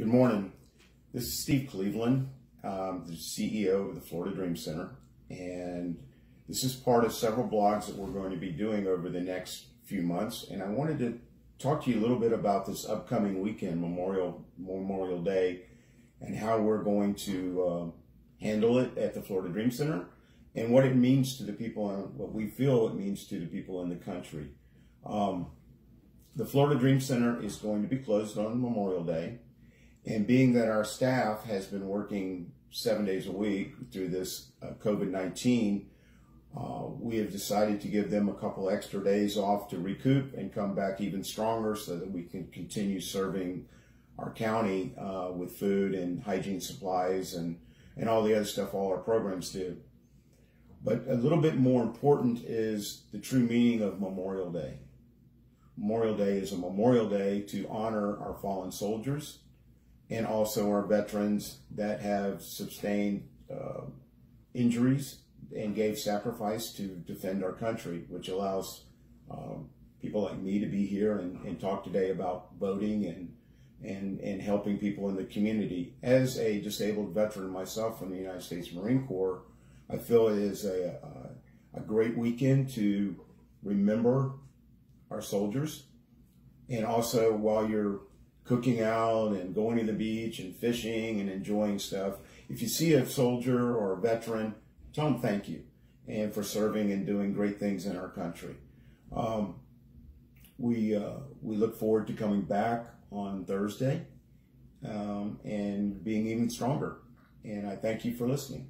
Good morning. This is Steve Cleveland, um, the CEO of the Florida Dream Center, and this is part of several blogs that we're going to be doing over the next few months. And I wanted to talk to you a little bit about this upcoming weekend, Memorial Memorial Day, and how we're going to uh, handle it at the Florida Dream Center, and what it means to the people, and what we feel it means to the people in the country. Um, the Florida Dream Center is going to be closed on Memorial Day. And being that our staff has been working seven days a week through this uh, COVID-19, uh, we have decided to give them a couple extra days off to recoup and come back even stronger so that we can continue serving our county uh, with food and hygiene supplies and, and all the other stuff all our programs do. But a little bit more important is the true meaning of Memorial Day. Memorial Day is a memorial day to honor our fallen soldiers and also our veterans that have sustained uh, injuries and gave sacrifice to defend our country, which allows um, people like me to be here and, and, talk today about voting and, and, and helping people in the community. As a disabled veteran myself from the United States Marine Corps, I feel it is a, a, a great weekend to remember our soldiers. And also while you're cooking out and going to the beach and fishing and enjoying stuff, if you see a soldier or a veteran, tell them thank you and for serving and doing great things in our country. Um, we, uh, we look forward to coming back on Thursday um, and being even stronger. And I thank you for listening.